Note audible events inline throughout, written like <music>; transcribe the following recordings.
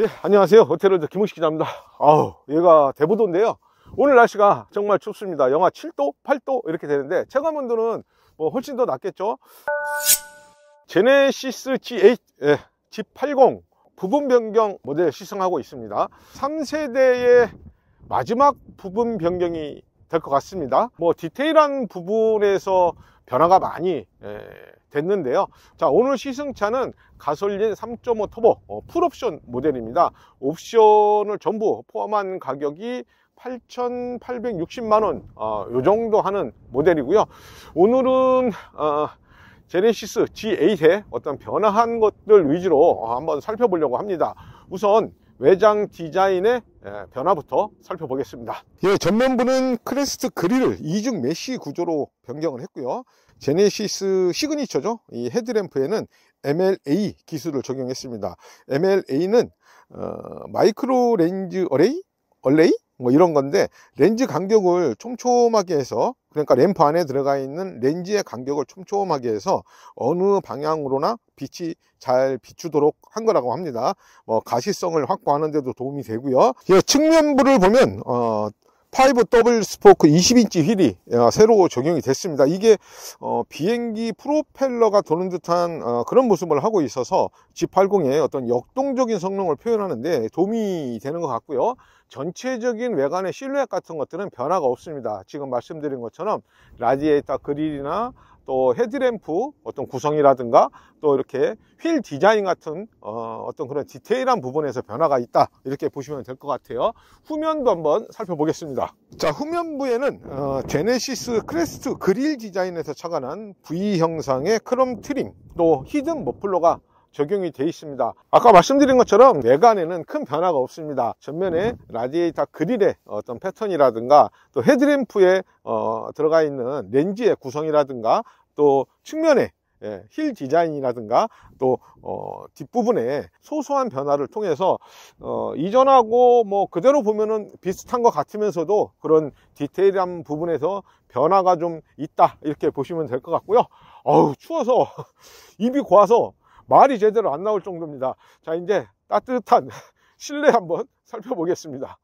예, 안녕하세요. 호텔월드 김웅식 기자입니다. 아우, 얘가 대부도인데요. 오늘 날씨가 정말 춥습니다. 영하 7도, 8도 이렇게 되는데 체감온도는 뭐 훨씬 더 낮겠죠. 제네시스 G8, 예, G80 부분 변경 모델 시승하고 있습니다. 3세대의 마지막 부분 변경이 될 것 같습니다. 뭐 디테일한 부분에서 변화가 많이 예, 됐는데요. 자, 오늘 시승차는 가솔린 3.5 터보 어, 풀옵션 모델입니다. 옵션을 전부 포함한 가격이 8,860만원, 어, 요 정도 하는 모델이고요. 오늘은, 어, 제네시스 G8의 어떤 변화한 것들 위주로 한번 살펴보려고 합니다. 우선 외장 디자인의 예, 변화부터 살펴보겠습니다. 예, 전면부는 crest grille을 이중 mesh 구조로 변경을 했고요. 제네시스 시그니처죠. 이 헤드램프에는 MLA 기술을 적용했습니다. MLA는 어, 마이크로 렌즈 어레이? 얼레이? 뭐 이런 건데 렌즈 간격을 촘촘하게 해서 그러니까 램프 안에 들어가 있는 렌즈의 간격을 촘촘하게 해서 어느 방향으로나 빛이 잘 비추도록 한 거라고 합니다. 뭐 가시성을 확보하는 데도 도움이 되고요. 예, 측면부를 보면 어, 5 더블 스포크 20인치 휠이 어, 새로 적용이 됐습니다. 이게 어, 비행기 프로펠러가 도는 듯한 어, 그런 모습을 하고 있어서 G80의 어떤 역동적인 성능을 표현하는데 도움이 되는 것 같고요. 전체적인 외관의 실루엣 같은 것들은 변화가 없습니다. 지금 말씀드린 것처럼 라디에이터 그릴이나 또 헤드램프 어떤 구성이라든가 또 이렇게 휠 디자인 같은 어, 떤 그런 디테일한 부분에서 변화가 있다. 이렇게 보시면 될 것 같아요. 후면도 한번 살펴보겠습니다. 자 후면부에는 어, 제네시스 크레스트 그릴 디자인에서 착안한 V 형상의 크롬 트림 또 hidden 머플러가 적용이 되어 있습니다. 아까 말씀드린 것처럼 외관에는 큰 변화가 없습니다. 전면에 라디에이터 그릴의 어떤 패턴이라든가 또 헤드램프에 어, 들어가 있는 렌즈의 구성이라든가 또 측면에 예, 휠 디자인이라든가 또 어, 뒷부분에 소소한 변화를 통해서 어, 이전하고 뭐 그대로 보면은 비슷한 것 같으면서도 그런 디테일한 부분에서 변화가 좀 있다. 이렇게 보시면 될 것 같고요. 어우 추워서 <laughs> 입이 고와서 말이 제대로 안 나올 정도입니다. 자, 이제 따뜻한 <laughs> 실내 한번 살펴보겠습니다.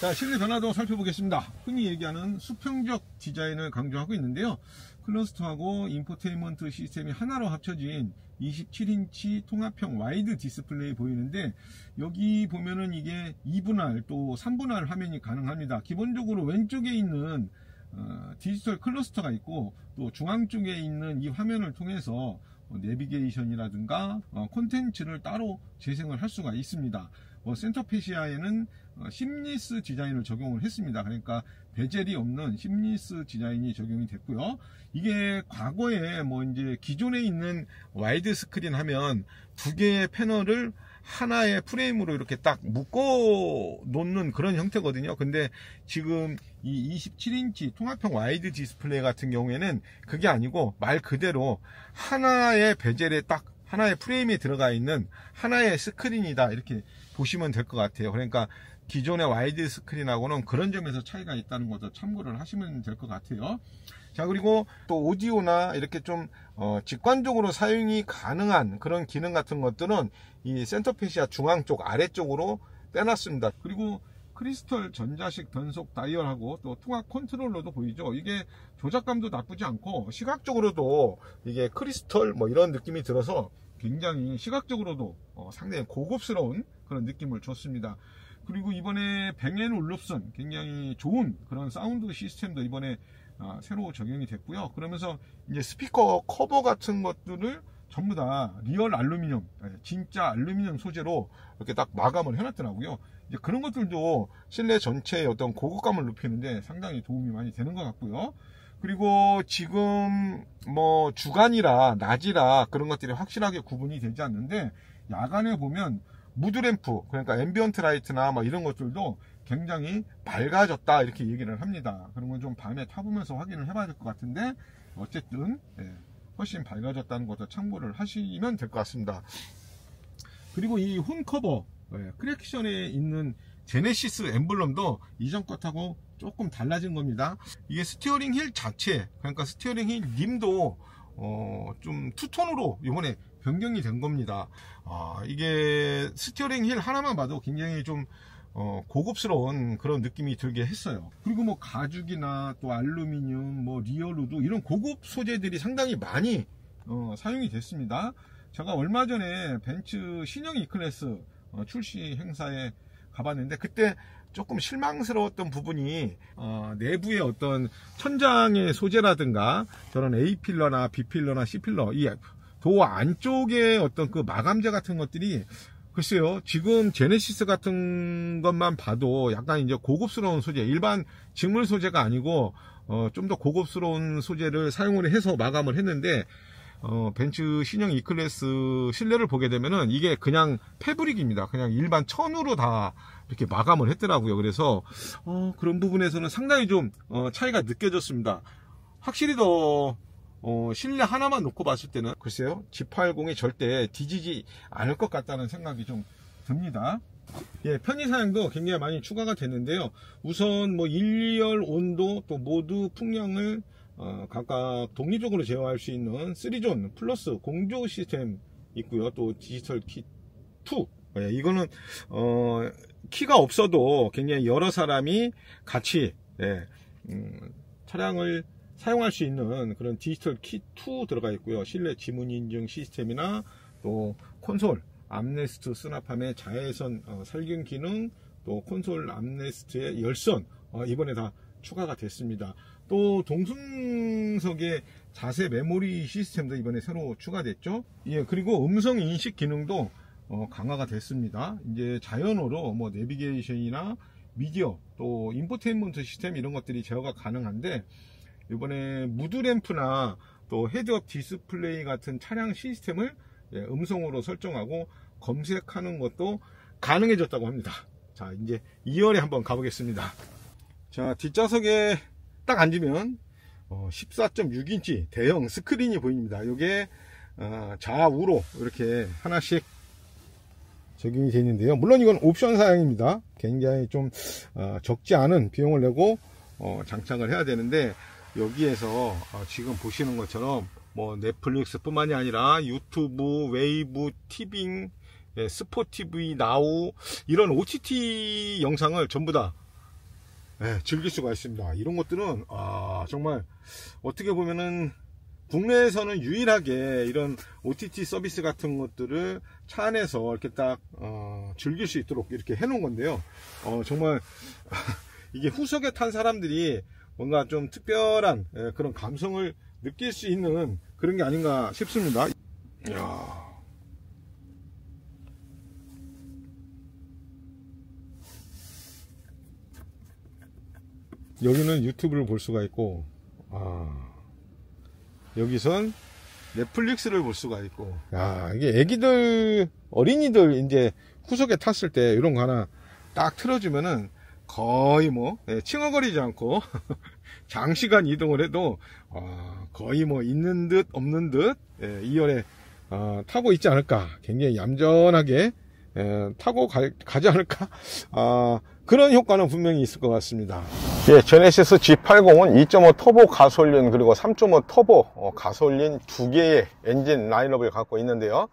자, 실내 변화도 살펴보겠습니다. 흔히 얘기하는 수평적 디자인을 강조하고 있는데요. 클러스터하고 인포테인먼트 시스템이 하나로 합쳐진 27인치 통합형 와이드 디스플레이 보이는데 여기 보면은 이게 2분할 또 3분할 화면이 가능합니다. 기본적으로 왼쪽에 있는 어, 디지털 클러스터가 있고 또 중앙 쪽에 있는 이 화면을 통해서 뭐 내비게이션이라든가 어, 콘텐츠를 따로 재생을 할 수가 있습니다. 뭐 센터페시아에는 어, seamless 디자인을 적용을 했습니다. 그러니까 베젤이 없는 seamless 디자인이 적용이 됐고요. 이게 과거에 뭐 이제 기존에 있는 와이드 스크린 하면 두 개의 패널을 하나의 프레임으로 이렇게 딱 묶어 놓는 그런 형태거든요. 근데 지금 이 27인치 통합형 와이드 디스플레이 같은 경우에는 그게 아니고 말 그대로 하나의 베젤에 딱 하나의 프레임에 들어가 있는 하나의 스크린이다 이렇게 보시면 될 것 같아요. 그러니까 기존의 와이드 스크린하고는 그런 점에서 차이가 있다는 것도 참고를 하시면 될 것 같아요. 자 그리고 또 오디오나 이렇게 좀 어, 직관적으로 사용이 가능한 그런 기능 같은 것들은 이 센터페시아 중앙 쪽 아래쪽으로 빼놨습니다. 그리고 크리스털 전자식 변속 다이얼하고 또 통합 컨트롤러도 보이죠. 이게 조작감도 나쁘지 않고 시각적으로도 이게 크리스털 뭐 이런 느낌이 들어서 굉장히 시각적으로도 어, 상당히 고급스러운 그런 느낌을 줬습니다. 그리고 이번에 뱅앤올룹슨 굉장히 좋은 그런 사운드 시스템도 이번에 아, 새로 적용이 됐고요. 그러면서 이제 스피커 커버 같은 것들을 전부 다 real 알루미늄, 예, 진짜 알루미늄 소재로 이렇게 딱 마감을 해놨더라고요. 이제 그런 것들도 실내 전체의 어떤 고급감을 높이는데 상당히 도움이 많이 되는 것 같고요. 그리고 지금 뭐 주간이라 낮이라 그런 것들이 확실하게 구분이 되지 않는데 야간에 보면 무드램프 그러니까 ambient light나 뭐 이런 것들도 굉장히 밝아졌다 이렇게 얘기를 합니다 그런 건 좀 밤에 타보면서 확인을 해봐야 될 것 같은데 어쨌든 예, 훨씬 밝아졌다는 것도 참고를 하시면 될 것 같습니다. 그리고 이 horn cover 예, 크랙션에 있는 제네시스 엠블럼도 이전 것하고 조금 달라진 겁니다. 이게 스티어링 휠 자체 그러니까 스티어링 휠 rim도 어, 좀 two-tone으로 이번에 변경이 된 겁니다. 아, 이게 스티어링 휠 하나만 봐도 굉장히 좀 어, 고급스러운 그런 느낌이 들게 했어요. 그리고 뭐 가죽이나 또 알루미늄, 뭐 real wood 이런 고급 소재들이 상당히 많이 어, 사용이 됐습니다. 제가 얼마 전에 벤츠 신형 E클래스 어, 출시 행사에 가봤는데 그때 조금 실망스러웠던 부분이 어, 내부의 어떤 천장의 소재라든가 저런 A 필러나 B 필러나 C 필러 이 도 안쪽에 어떤 그 마감재 같은 것들이 글쎄요, 지금 제네시스 같은 것만 봐도 약간 이제 고급스러운 소재, 일반 직물 소재가 아니고, 어, 좀 더 고급스러운 소재를 사용을 해서 마감을 했는데, 어, 벤츠 신형 E클래스 실내를 보게 되면은 이게 그냥 패브릭입니다. 그냥 일반 천으로 다 이렇게 마감을 했더라고요. 그래서, 어, 그런 부분에서는 상당히 좀, 어, 차이가 느껴졌습니다. 확실히 더, 어, 실내 하나만 놓고 봤을 때는 글쎄요 G80이 절대 뒤지지 않을 것 같다는 생각이 좀 듭니다. 예, 편의 사양도 굉장히 많이 추가가 됐는데요. 우선 뭐 1, 2열 온도 또 모두 풍량을 어, 각각 독립적으로 제어할 수 있는 3존 플러스 공조 시스템 있고요. 또 디지털 키 2 예, 이거는 어, 키가 없어도 굉장히 여러 사람이 같이 예, 음, 차량을 사용할 수 있는 그런 디지털 키2 들어가 있고요. 실내 지문 인증 시스템이나 또 콘솔 암레스트 수납함의 자외선 어, 살균 기능 또 콘솔 암레스트의 열선 어, 이번에 다 추가가 됐습니다. 또 동승석의 자세 메모리 시스템도 이번에 새로 추가됐죠. 예, 그리고 음성 인식 기능도 어, 강화가 됐습니다. 이제 자연어로 뭐 내비게이션이나 미디어 또 인포테인먼트 시스템 이런 것들이 제어가 가능한데 이번에 무드램프나 또 헤드업 디스플레이 같은 차량 시스템을 예, 음성으로 설정하고 검색하는 것도 가능해졌다고 합니다. 자, 이제 2열에 한번 가보겠습니다. 자, 뒷좌석에 딱 앉으면 14.6인치 어, 대형 스크린이 보입니다. 이게 어, 좌우로 이렇게 하나씩 적용이 되는데요. 물론 이건 옵션 사양입니다. 굉장히 좀 어, 적지 않은 비용을 내고 장착을 해야 되는데 여기에서 어, 지금 보시는 것처럼 뭐 넷플릭스 뿐만이 아니라 유튜브, 웨이브, 티빙, 예, 스포티비, 나우 이런 OTT 영상을 전부 다 예, 즐길 수가 있습니다. 이런 것들은 아, 정말 어떻게 보면은 국내에서는 유일하게 이런 OTT 서비스 같은 것들을 차 안에서 이렇게 딱 어, 즐길 수 있도록 이렇게 해놓은 건데요. 어, 정말 <laughs> 이게 후석에 탄 사람들이 뭔가 좀 특별한 예, 그런 감성을 느낄 수 있는 그런 게 아닌가 싶습니다. 이야. 여기는 유튜브를 볼 수가 있고, 아, 여기선 넷플릭스를 볼 수가 있고, 야, 이게 애기들, 어린이들 이제 후석에 탔을 때 이런 거 하나 딱 틀어주면은 거의 뭐 예, 칭얼거리지 않고 <laughs> 장시간 이동을 해도 어, 거의 뭐 있는 듯 없는 듯 예, 2열에 어, 타고 있지 않을까. 굉장히 얌전하게 예, 타고 가, 지 않을까. 아, 그런 효과는 분명히 있을 것 같습니다. 예, 제네시스 G80은 2.5 터보 가솔린 그리고 3.5 터보 어, 가솔린 두 개의 엔진 라인업을 갖고 있는데요.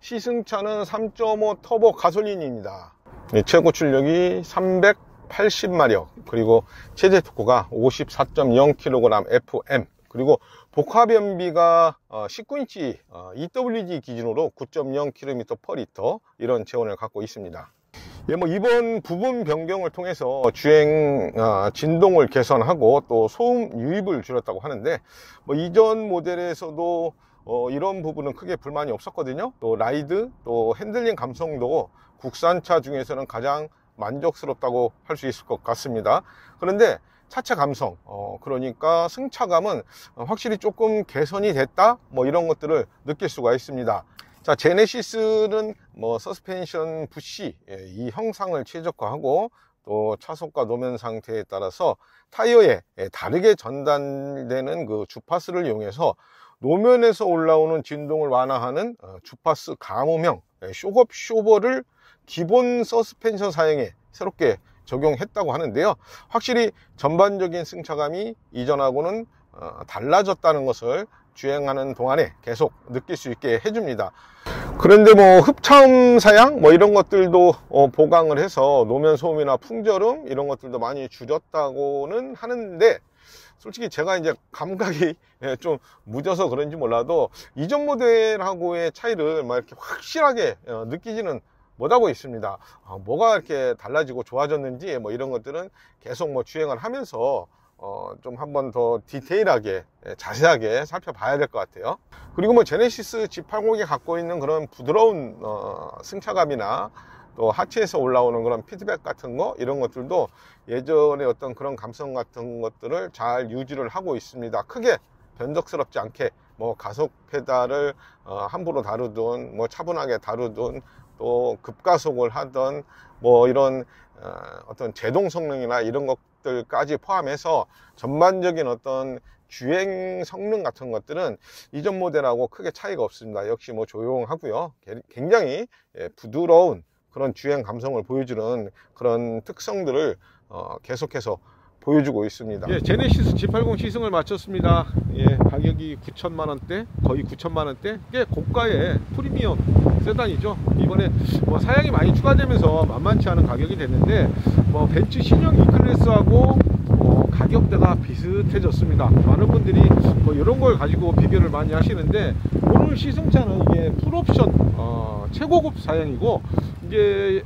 시승차는 3.5 터보 가솔린입니다. 예, 최고 출력이 300 80마력 그리고 최대 토크가 54.0kg FM 그리고 복합 연비가 19인치 어, EWG 기준으로 9.0km/L 이런 재원을 갖고 있습니다. 예, 뭐 이번 부분 변경을 통해서 주행 어, 진동을 개선하고 또 소음 유입을 줄였다고 하는데 뭐 이전 모델에서도 어, 이런 부분은 크게 불만이 없었거든요. 또 ride 또 핸들링 감성도 국산차 중에서는 가장 만족스럽다고 할 수 있을 것 같습니다. 그런데 차체 감성, 어, 그러니까 승차감은 확실히 조금 개선이 됐다? 뭐 이런 것들을 느낄 수가 있습니다. 자, 제네시스는 뭐 서스펜션 부시 예, 이 형상을 최적화하고 또 차속과 노면 상태에 따라서 타이어에 예, 다르게 전달되는 그 주파수를 이용해서 노면에서 올라오는 진동을 완화하는 어, 주파수 감응형 예, shock absorber를 기본 서스펜션 사양에 새롭게 적용했다고 하는데요. 확실히 전반적인 승차감이 이전하고는 어, 달라졌다는 것을 주행하는 동안에 계속 느낄 수 있게 해줍니다. 그런데 뭐 흡차음 사양 뭐 이런 것들도 어, 보강을 해서 노면 소음이나 풍절음 이런 것들도 많이 줄였다고는 하는데 솔직히 제가 이제 감각이 예, 좀 무뎌서 그런지 몰라도 이전 모델하고의 차이를 막 이렇게 확실하게 어, 느끼지는 못하고 있습니다. 아, 뭐가 이렇게 달라지고 좋아졌는지 뭐 이런 것들은 계속 뭐 주행을 하면서 어, 좀 한번 더 디테일하게 예, 자세하게 살펴봐야 될 것 같아요. 그리고 뭐 제네시스 G80이 갖고 있는 그런 부드러운 어, 승차감이나 또 하체에서 올라오는 그런 피드백 같은 거 이런 것들도 예전에 어떤 그런 감성 같은 것들을 잘 유지를 하고 있습니다. 크게 변덕스럽지 않게 뭐 가속 페달을 어, 함부로 다루든 뭐 차분하게 다루든 또 급가속을 하던 뭐 이런 어, 어떤 제동 성능이나 이런 것들까지 포함해서 전반적인 어떤 주행 성능 같은 것들은 이전 모델하고 크게 차이가 없습니다. 역시 뭐 조용하고요. 굉장히 예, 부드러운 그런 주행 감성을 보여주는 그런 특성들을 어, 계속해서 보여주고 있습니다. 예, 제네시스 G80 시승을 마쳤습니다. 예, 가격이 9천만 원대, 거의 9천만 원대, 꽤 고가의 프리미엄 세단이죠. 이번에 뭐 사양이 많이 추가되면서 만만치 않은 가격이 됐는데, 뭐 벤츠 신형 E클래스하고 어, 가격대가 비슷해졌습니다. 많은 분들이 뭐 이런 걸 가지고 비교를 많이 하시는데 오늘 시승차는 이게 풀옵션 어, 최고급 사양이고 이제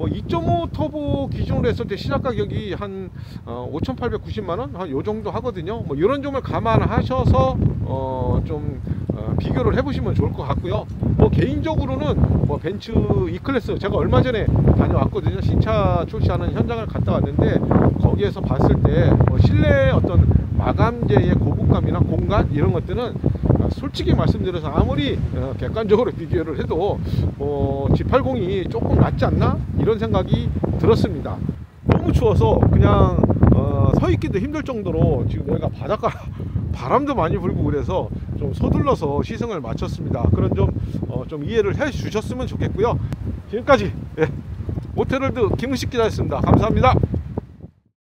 뭐 2.5 터보 기준으로 했을 때 시작 가격이 한 어, 5,890만원? 한 요 정도 하거든요. 뭐 이런 점을 감안하셔서 어, 좀 어, 비교를 해보시면 좋을 것 같고요. 뭐 개인적으로는 뭐 벤츠 E클래스 제가 얼마 전에 다녀왔거든요. 신차 출시하는 현장을 갔다 왔는데 거기에서 봤을 때 뭐 실내 어떤 마감재의 고급감이나 공간 이런 것들은 솔직히 말씀드려서 아무리 어, 객관적으로 비교를 해도 어, G80이 조금 낫지 않나? 이런 생각이 들었습니다. 너무 추워서 그냥 어, 서 있기도 힘들 정도로 지금 여기가 바닷가 <laughs> 바람도 많이 불고 그래서 좀 서둘러서 시승을 마쳤습니다. 그런 좀, 어, 좀 이해를 해 주셨으면 좋겠고요. 지금까지 예, 오토헤럴드 김흥식 기자였습니다. 감사합니다